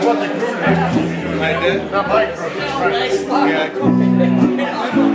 I want the crew. I did? Not my. Yeah.